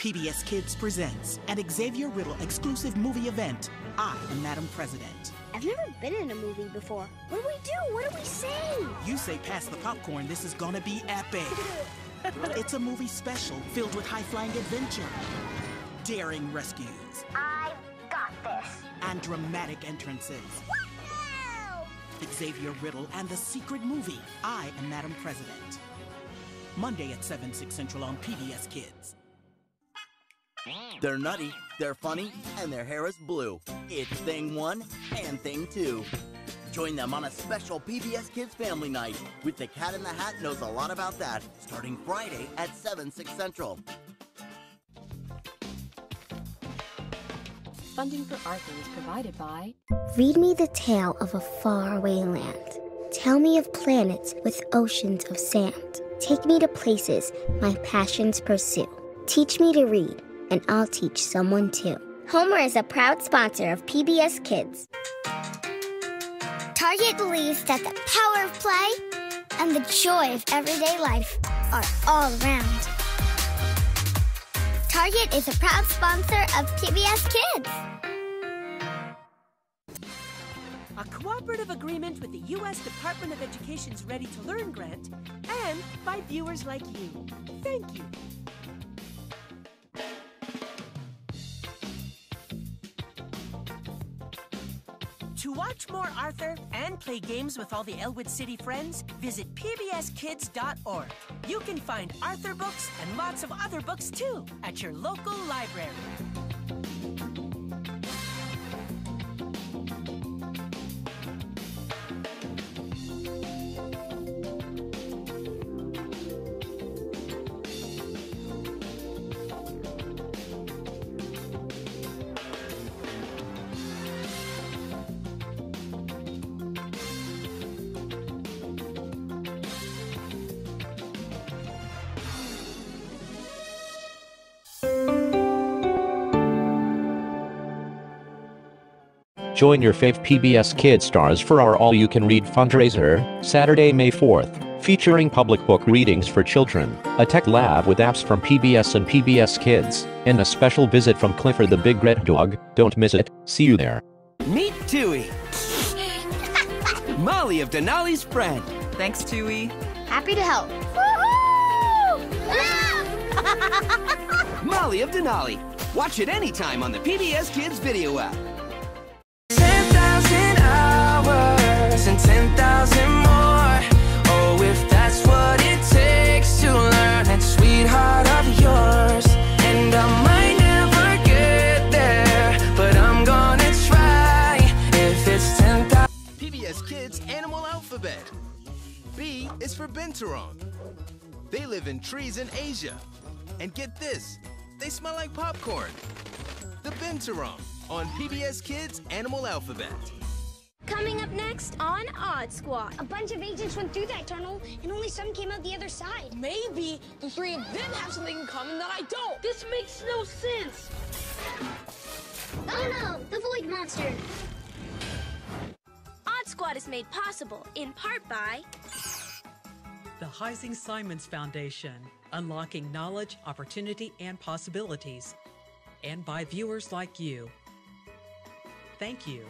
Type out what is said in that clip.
PBS Kids presents an Xavier Riddle exclusive movie event. I am Madam President. I've never been in a movie before. What do we do? What do we say? You say pass the popcorn, this is gonna be epic. it's a movie special filled with high flying adventure, daring rescues, I've got this. and dramatic entrances. Wow! Xavier Riddle and the Secret Movie. I am Madam President. Monday at 7, 6 Central on PBS Kids. They're nutty, they're funny, and their hair is blue. It's Thing 1 and Thing 2. Join them on a special PBS Kids Family Night with The Cat in the Hat knows a lot about that, starting Friday at 7, 6 Central. Funding for Arthur is provided by Read me the tale of a faraway land. Tell me of planets with oceans of sand. Take me to places my passions pursue. Teach me to read, and I'll teach someone too. Homer is a proud sponsor of PBS Kids. Target believes that the power of play and the joy of everyday life are all around. Target is a proud sponsor of PBS Kids. a cooperative agreement with the U.S. Department of Education's Ready to Learn grant, and by viewers like you. Thank you. To watch more Arthur and play games with all the Elwood City friends, visit pbskids.org. You can find Arthur books and lots of other books too at your local library. Join your fave PBS Kids stars for our all you can read fundraiser, Saturday, May 4th, featuring public book readings for children, a tech lab with apps from PBS and PBS Kids, and a special visit from Clifford the Big Red Dog. Don't miss it. See you there. Meet Tooey. Molly of Denali's friend. Thanks, Tooey. Happy to help. Molly of Denali. Watch it anytime on the PBS Kids video app. And 10,000 more. Oh, if that's what it takes to learn that sweetheart of yours. And I might never get there, but I'm gonna try. If it's 10,000. PBS Kids Animal Alphabet. B is for Binturong. They live in trees in Asia. And get this, they smell like popcorn. The Binturong on PBS Kids Animal Alphabet. Coming up next on Odd Squad. A bunch of agents went through that tunnel, and only some came out the other side. Maybe the three of them have something in common that I don't. This makes no sense. Oh no, the Void Monster. Odd Squad is made possible in part by The Heising Simons Foundation, unlocking knowledge, opportunity, and possibilities. And by viewers like you. Thank you.